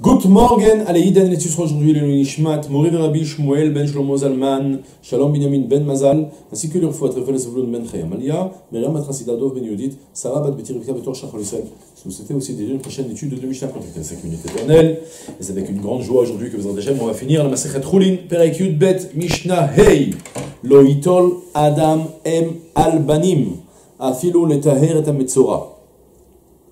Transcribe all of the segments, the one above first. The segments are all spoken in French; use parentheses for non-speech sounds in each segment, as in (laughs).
Good morgen, allez, Iden et aujourd'hui le Nishmat, Morid Rabbi Shmuel ben Shlomo Zalman, Shalom Binyamin ben Mazal, ainsi que le Fouat Refel Zavlon ben Chayam Alia, Miriam Matrasidadov ben Yudit, Sarah Bat Beti Rivka Betor Shachol Israël. Si vous souhaitez aussi déjà une prochaine étude de Mishnah pour 5 minutes éternelles, et c'est avec une grande joie aujourd'hui que vous déjà, on va finir la Masechet Chulin, Perek Yud Bet Mishnah Hey, Lo Itol Adam Em Albanim, Afilu Letaher et Ametzora.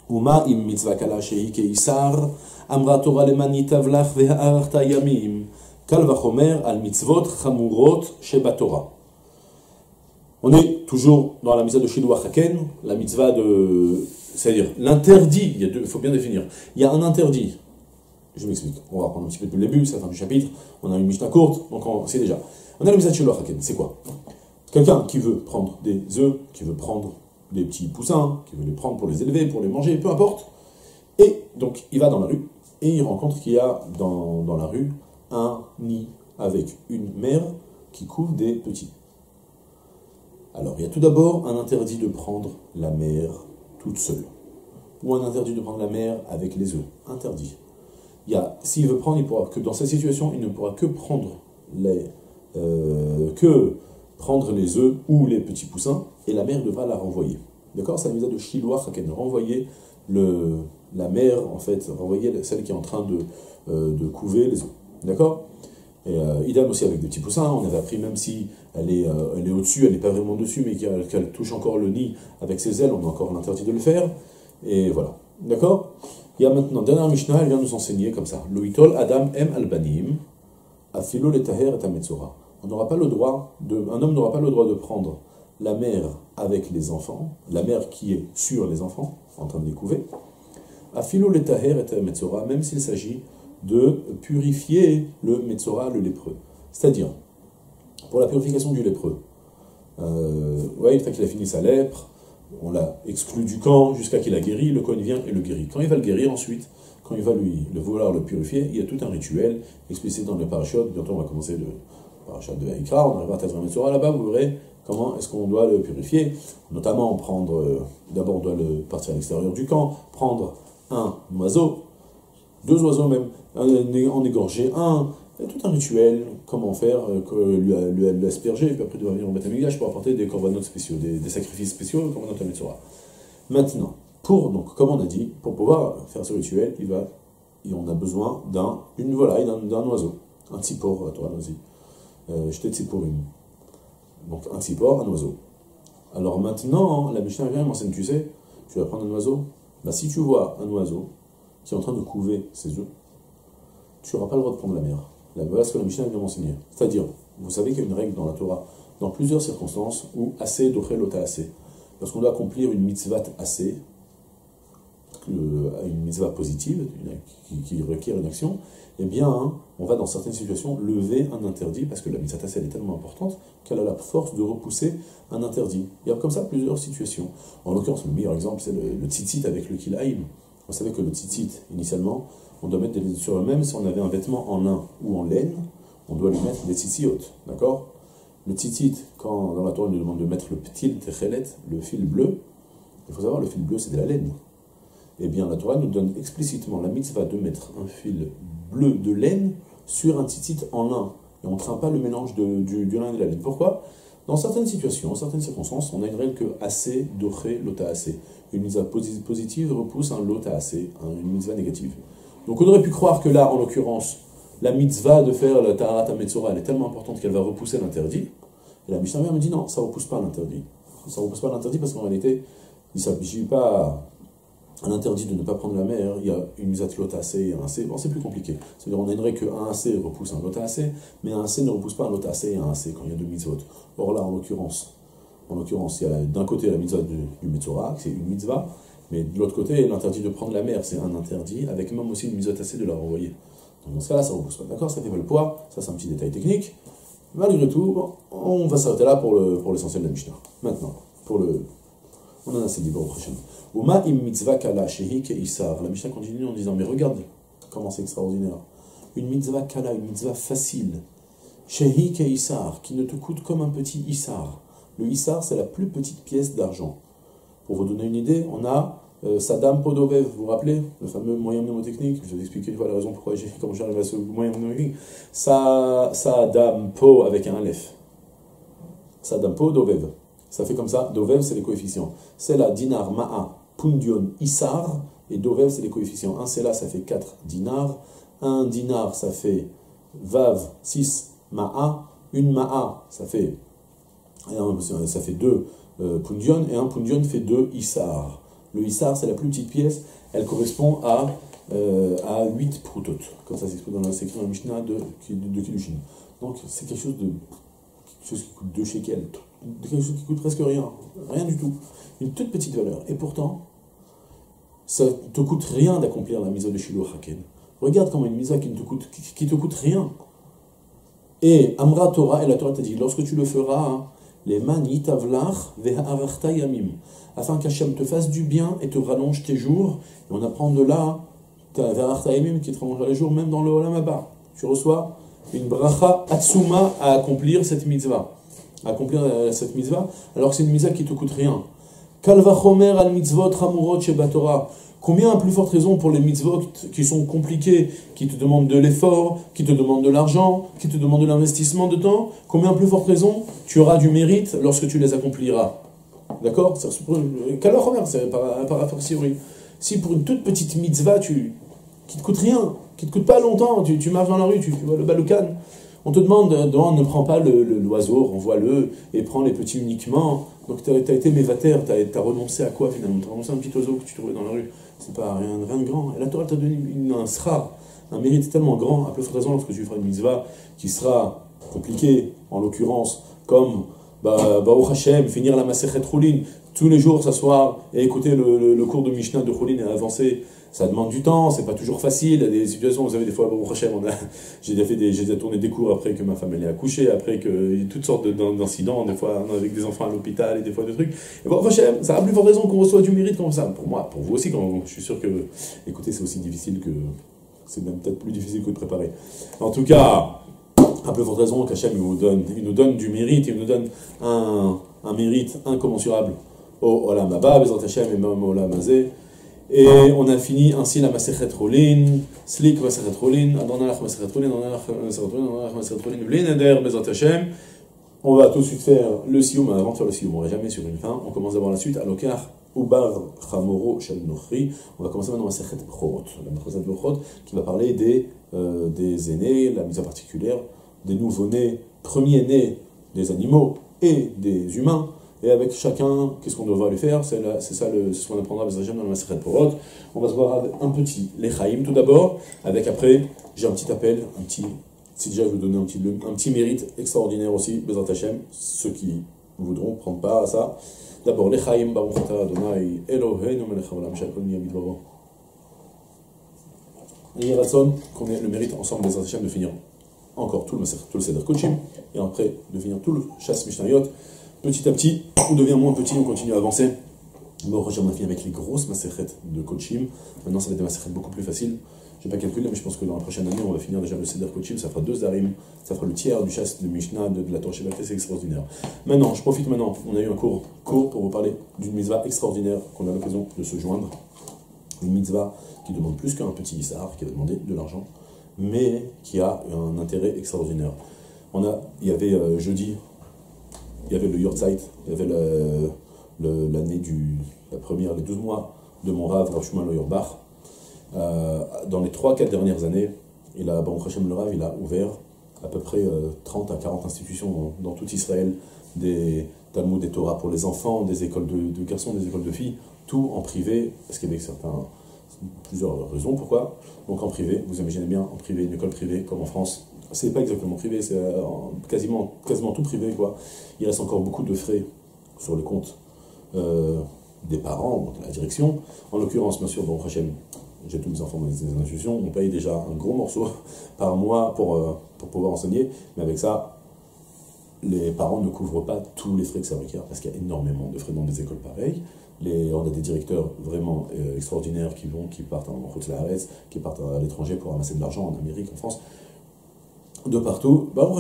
ומה אם מצווה קלה שהיא קיסר, אמרה תורה למען ייטב לך והארכת ימים, קל וחומר על מצוות חמורות שבתורה. On est toujours dans la mitzvah de Shiluach Haken, la mitzvah de. C'est-à-dire l'interdit, il, faut bien définir. Il y a un interdit. Je m'explique. On va reprendre un petit peu depuis le début, c'est la fin du chapitre. On a une Mishnah courte, donc on sait déjà. On a la mitzvah de Shiluach Haken, c'est quoi Quelqu'un qui veut prendre des œufs, qui veut prendre des petits poussins, qui veut les prendre pour les élever, pour les manger, peu importe. Et donc il va dans la rue, et il rencontre qu'il y a dans, dans, la rue un nid avec une mère qui couvre des petits. Alors il y a tout d'abord un interdit de prendre la mère toute seule, ou un interdit de prendre la mère avec les œufs, interdit. S'il veut prendre, il pourra que dans cette situation, il ne pourra que prendre les, euh, que prendre les œufs ou les petits poussins, et la mère devra la renvoyer. D'accord? C'est la mise de Shiloah qu'elle renvoyer le, la mère, en fait, renvoyer celle qui est en train de, euh, de couver les œufs. D'accord? Et euh, idem aussi avec des petits poussins, on avait appris même si elle est, euh, est au-dessus, elle n'est pas vraiment dessus, mais qu'elle touche encore le nid avec ses ailes, on a encore l'interdit de le faire. Et voilà. D'accord? Il y a maintenant, dernière Mishnah, elle vient nous enseigner comme ça. Loitol Adam M. Albanim, Afilo Letaher et on n'aura pas le droit de, un homme n'aura pas le droit de prendre la mère avec les enfants, la mère qui est sur les enfants, en train de les couver, à philo letaher et metzora, même s'il s'agit de purifier le metzora, le lépreux. C'est-à-dire, pour la purification du lépreux, euh, ouais, qu'il a fini sa lèpre, on l'a exclu du camp jusqu'à qu'il a guéri, le coin vient et le guérit. Quand il va le guérir ensuite, quand il va lui le vouloir le purifier, il y a tout un rituel explicité dans le parachute, bientôt on va commencer de parachat de Haïkra, on arrive à Tazra Metzora, là-bas, vous verrez comment est-ce qu'on doit le purifier. Notamment, prendre, euh, d'abord, on doit le partir à l'extérieur du camp, prendre un oiseau, deux oiseaux même, en égorger un, a tout un rituel, comment faire, euh, lui, lui, asperger, et puis après, il doit venir au pour apporter des corbanotes spéciaux, des, sacrifices spéciaux, à Metzora. Maintenant, pour, donc, comme on a dit, pour pouvoir faire ce rituel, il va, et on a besoin d'une volaille, d'un oiseau, un tzipor, à toi, vas-y euh, tsipurim. Donc un tzipor, un oiseau. Alors maintenant, la Mishnah vient m'enseigne, tu sais, tu vas prendre un oiseau. Bah, si tu vois un oiseau qui est en train de couver ses œufs, tu n'auras pas le droit de prendre la mer. Voilà ce que la Mishnah vient m'enseigner. C'est-à-dire, vous savez qu'il y a une règle dans la Torah, dans plusieurs circonstances, où assez d'ochel assez. Lorsqu'on doit accomplir une mitzvah assez, une mitzvah positive, qui, requiert une action, eh bien, hein, on va dans certaines situations lever un interdit, parce que la mitzvah elle est tellement importante qu'elle a la force de repousser un interdit. Il y a comme ça plusieurs situations. En l'occurrence, le meilleur exemple, c'est le, le tzitzit avec le kilaïm. Vous savez que le tzitzit, initialement, on doit mettre des sur le même, si on avait un vêtement en lin ou en laine, on doit lui mettre des tzitzit, d'accord? Le tzitzit, quand dans la Torah, on nous demande de mettre le petit techelet, le fil bleu, il faut savoir, le fil bleu, c'est de la laine eh bien la Torah nous donne explicitement la mitzvah de mettre un fil bleu de laine sur un tzitzit en lin. Et on ne craint pas le mélange de, du, lin et de la laine. Pourquoi? Dans certaines situations, en certaines circonstances, on a une règle que assez, doré, lota assez. Une mitzvah positive repousse un lota assez, une mitzvah négative. Donc on aurait pu croire que là, en l'occurrence, la mitzvah de faire le taharat metzora, elle est tellement importante qu'elle va repousser l'interdit. Et la Mishnah me dit non, ça repousse pas l'interdit. Ça repousse pas l'interdit parce qu'en réalité, il ne s'agit pas un interdit de ne pas prendre la mer, il y a une assez et un C. Bon, c'est plus compliqué. C'est-à-dire, on aimerait qu'un C repousse un assez, mais un C ne repousse pas un assez et un C quand il y a deux mitzvot. Or là, en l'occurrence, en l'occurrence, il y a d'un côté la mitzvah du, du c'est une mitzvah, mais de l'autre côté, l'interdit de prendre la mer, c'est un interdit, avec même aussi une mitzvot assez de la renvoyer. Donc dans ce cas-là, ça ne repousse pas. D'accord? Ça fait pas le poids, ça c'est un petit détail technique. Malgré tout, on va s'arrêter là pour l'essentiel de la Mishnah. Maintenant, pour le. On en a assez pour le prochain. Uma im mitzvah kala shehi isar. La Mishnah continue en disant Mais regarde comment c'est extraordinaire. Une mitzvah kala, une mitzvah facile. Shehi isar, qui ne te coûte comme un petit isar. Le isar, c'est la plus petite pièce d'argent. Pour vous donner une idée, on a euh, Saddam Podovev, vous vous rappelez Le fameux moyen mnémotechnique. Je vais vous expliquer une fois la raison pourquoi j'ai, (laughs) comment j'arrive à ce moyen mnémotechnique. Saddam Po avec un Aleph. Saddam Po Dovev. Ça fait comme ça. Dovev, c'est les coefficients. C'est la dinar ma'a pundion isar. Et Dovev, c'est les coefficients. Un là, ça fait 4 dinars. Un dinar, ça fait vav, 6 ma'a. Une ma'a, ça fait, ça fait 2 euh, pundion. Et un pundion fait 2 isar. Le Issar, c'est la plus petite pièce, elle correspond à, euh, à 8 proutot, comme ça s'exprime dans la de Mishnah de, de. Donc c'est quelque chose de quelque chose qui coûte 2 shekels, quelque chose qui coûte presque rien, rien du tout, une toute petite valeur. Et pourtant, ça ne te coûte rien d'accomplir la mise de Shiloh Haken. Regarde comment une mise qui ne te coûte, qui, te coûte rien. Et Amra Torah, et la Torah t'a dit, lorsque tu le feras, hein, les man yitavlach yamim afin qu'Hachem te fasse du bien et te rallonge tes jours. Et on apprend de là, qui te rallongera les jours, même dans le Olam Tu reçois une bracha atsuma à accomplir cette mitzvah. Accomplir euh, cette mitzvah, alors que c'est une mitzvah qui ne te coûte rien. Kalvachomer al mitzvot ramurot shebatora. Combien à plus forte raison pour les mitzvot qui sont compliqués, qui te demandent de l'effort, qui te demandent de l'argent, qui te demandent de l'investissement de temps? Combien à plus forte raison? Tu auras du mérite lorsque tu les accompliras. D'accord? C'est par, par Si pour une toute petite mitzvah, tu, qui ne te coûte rien, qui ne te coûte pas longtemps, tu, marches dans la rue, tu, vois le baloukan, on te demande, non, ne prends pas l'oiseau, renvoie-le, et prends les petits uniquement. Donc tu as, été mévataire, tu as, renoncé à quoi finalement? Tu as renoncé à un petit oiseau que tu trouvais dans la rue. C'est pas rien, rien de grand. Et la Torah t'a donné un sra, un mérite tellement grand, à plus raison lorsque tu feras une mitzvah qui sera compliquée, en l'occurrence, comme bah, Baruch Hashem, finir la Masechet Roulin, tous les jours s'asseoir et écouter le, cours de Mishnah de Roulin et avancer, ça demande du temps, c'est pas toujours facile, il y a des situations, vous savez, des fois, Baruch (laughs) Hashem, j'ai fait des, j'ai tourné des cours après que ma femme elle est accouchée, après que toutes sortes d'incidents, des fois avec des enfants à l'hôpital et des fois de trucs. Et Baruch Hashem, ça a plus forte raison qu'on reçoit du mérite comme ça. Pour moi, pour vous aussi, quand je suis sûr que, écoutez, c'est aussi difficile que, c'est même peut-être plus difficile que de préparer. En tout cas, à peu forte raison qu'Hachem nous donne, il nous donne du mérite, il nous donne un, un mérite incommensurable au Olam Abba, Bezrat Hashem et même Olam Azé. Et on a fini ainsi la Masechet Rolin, Slik Masechet Rolin, Adonalach Masechet Rolin, Adonalach Masechet Rolin, Adonalach Masechet Rolin, Blineder Bezrat Hashem. On va tout de suite faire le Sioum, avant de faire le Sioum, on ne jamais sur une fin. On commence d'abord la suite, Alokar Ubar Chamoro Shel Nochri. On va commencer maintenant Masechet Bchorot, la Masechet Bchorot, qui va parler des, euh, des aînés, la mise à particulière des nouveau-nés, premiers-nés des animaux et des humains. Et avec chacun, qu'est-ce qu'on devra lui faire? C'est ça ce qu'on apprendra dans la Maseret Porot. On va se voir avec un petit l'Echaim tout d'abord, avec après, j'ai un petit appel, un petit, si déjà je vous donner un petit, un petit mérite extraordinaire aussi, Bezrat Hashem, ceux qui voudront prendre part à ça. D'abord, l'Echaim, Baruch Ata Adonai, Eloheinu melech haolam, shakol miyamid vavo. Et qu'on ait le mérite ensemble, Bezrat Hashem, de finir encore tout le, tout le Seder Kochim, et après de finir tout le chasse Mishnayot. Petit à petit, on devient moins petit, on continue à avancer. Bon, on a fini avec les grosses Maserhet de Kochim. Maintenant, ça va être des Maserhet beaucoup plus faciles. Je n'ai pas calculé, mais je pense que dans la prochaine année, on va finir déjà le Seder Kochim. Ça fera deux Zarim, ça fera le tiers du chasse de Mishnah, de, la Torah c'est extraordinaire. Maintenant, je profite maintenant, on a eu un cours pour vous parler d'une mitzvah extraordinaire qu'on a l'occasion de se joindre. Une mitzvah qui demande plus qu'un petit Issar, qui va demander de l'argent mais qui a un intérêt extraordinaire. On a, il y avait euh, jeudi, il y avait le Yortzeit, il y avait l'année du, la première, les 12 mois de mon Rav, Rav Shuman Yorbach. Euh, dans les 3-4 dernières années, il a, le il a ouvert à peu près 30 euh, à 40 institutions dans, tout Israël, des Talmud des Torah pour les enfants, des écoles de, garçons, des écoles de filles, tout en privé, parce qu'il y avait plusieurs raisons pourquoi. Donc en privé, vous imaginez bien, en privé, une école privée comme en France, c'est pas exactement privé, c'est euh, quasiment, quasiment tout privé quoi. Il reste encore beaucoup de frais sur le compte euh, des parents, de la direction. En l'occurrence, bien sûr, bon, prochaine, j'ai tous mes enfants dans les institutions, on paye déjà un gros morceau (laughs) par mois pour, euh, pour pouvoir enseigner, mais avec ça, les parents ne couvrent pas tous les frais que ça requiert, parce qu'il y a énormément de frais dans des écoles pareilles on a des directeurs vraiment extraordinaires qui vont, qui partent en la qui partent à l'étranger pour ramasser de l'argent en Amérique, en France, de partout. Bah,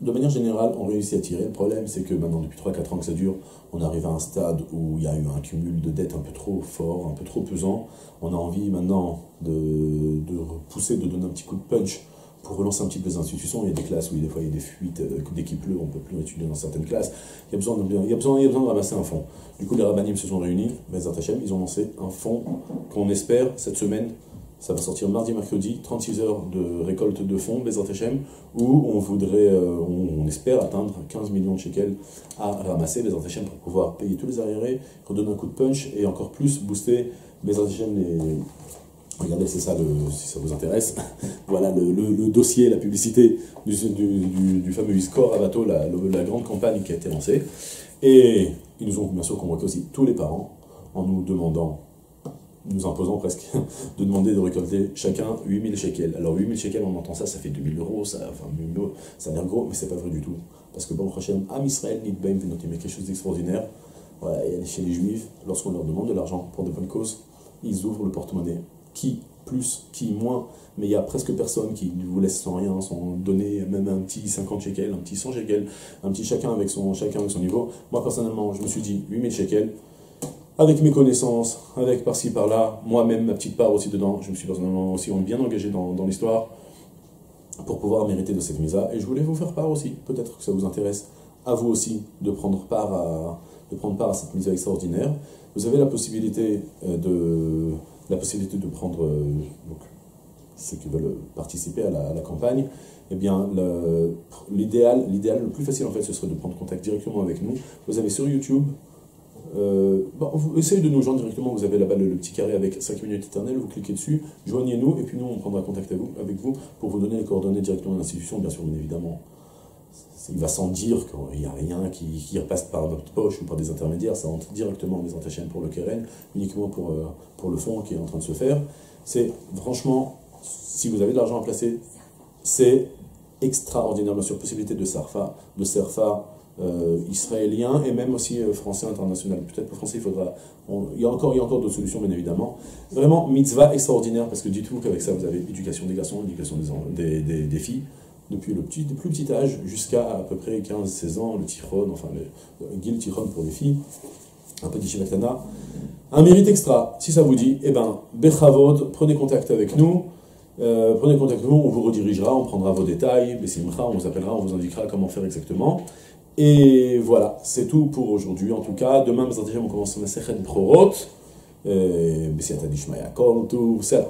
de manière générale, on réussit à tirer. Le problème, c'est que maintenant, depuis 3-4 ans que ça dure, on arrive à un stade où il y a eu un cumul de dettes un peu trop fort, un peu trop pesant. On a envie maintenant de, de repousser, de donner un petit coup de punch pour relancer un petit peu les institutions. Il y a des classes où des fois il y a des fuites, euh, dès qu'il pleut, on ne peut plus étudier dans certaines classes. Il y, a besoin de, ramasser un fonds. Du coup, les rabbinim se sont réunis, ils ont lancé un fonds qu'on espère cette semaine ça va sortir mardi, mercredi, 36 heures de récolte de fonds, Hashem, où on voudrait, euh, on, espère atteindre 15 millions de shekels à ramasser, Hashem, pour pouvoir payer tous les arriérés, redonner un coup de punch et encore plus booster les, Regardez, c'est ça, si ça vous intéresse. (laughs) voilà le, dossier, la publicité du, du, fameux score à bateau, la, la, grande campagne qui a été lancée. Et ils nous ont bien sûr convoqué aussi tous les parents en nous demandant nous imposant presque (laughs) de demander de récolter chacun 8000 shekels. Alors 8000 shekels, on entend ça, ça fait 2000 euros, ça, enfin, ça a l'air gros, mais c'est pas vrai du tout. Parce que bon, Hashem, Am Israël, Nidbaim, mais quelque chose d'extraordinaire. Voilà, chez les juifs, lorsqu'on leur demande de l'argent pour de bonnes causes, ils ouvrent le porte-monnaie. Qui plus, qui moins, mais il y a presque personne qui vous laisse sans rien, sans donner même un petit 50 shekels, un petit 100 shekels, un petit chacun avec son, chacun avec son niveau. Moi personnellement, je me suis dit 8000 shekels, avec mes connaissances, avec par-ci par-là, moi-même ma petite part aussi dedans, je me suis personnellement aussi bien engagé dans, dans l'histoire pour pouvoir mériter de cette mise-à. Et je voulais vous faire part aussi, peut-être que ça vous intéresse, à vous aussi de prendre part à, de prendre part à cette mise-à extraordinaire. Vous avez la possibilité euh, de, la possibilité de prendre, euh, donc, ceux qui veulent participer à la, campagne, eh bien, l'idéal, l'idéal, le plus facile en fait, ce serait de prendre contact directement avec nous. Vous avez sur YouTube euh, vous essayez de nous joindre directement, vous avez là-bas le, petit carré avec 5 minutes éternelles, vous cliquez dessus, joignez-nous, et puis nous on prendra contact avec vous, pour vous donner les coordonnées directement de l'institution, bien sûr, bien évidemment. Il va sans dire qu'il n'y a rien qui, qui, repasse par notre poche ou par des intermédiaires, ça entre directement des chaîne pour le Keren, uniquement pour, euh, pour le fonds qui est en train de se faire. C'est franchement, si vous avez de l'argent à placer, c'est extraordinaire, bien sûr, possibilité de SARFA, de SERFA, euh, israélien et même aussi euh, français international. Peut-être pour français, il faudra. il y a encore, encore d'autres solutions, bien évidemment. Vraiment, mitzvah extraordinaire, parce que dites-vous qu'avec ça, vous avez éducation des garçons, éducation des, des, filles, depuis le petit, plus petit âge jusqu'à à peu près 15-16 ans, le tichon, enfin le, guil tichon pour les filles, un peu d'ishivaktana. Un mérite extra, si ça vous dit, eh ben, bechavod, prenez contact avec nous. Euh, prenez contact avec nous, on vous redirigera, on prendra vos détails, on vous appellera, on vous indiquera comment faire exactement. Et voilà, c'est tout pour aujourd'hui. En tout cas, demain, on commence la Sechet Prorot. Bessiat Adishmaya Kol, tout, ça.